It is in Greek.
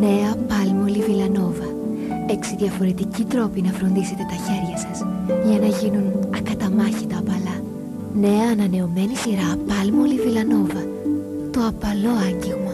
Νέα Πάλμολη Βιλανόβα. Έξι διαφορετικοί τρόποι να φροντίσετε τα χέρια σας για να γίνουν ακαταμάχητα απαλά. Νέα ανανεωμένη σειρά Πάλμολη Βιλανόβα. Το απαλό άγγιγμα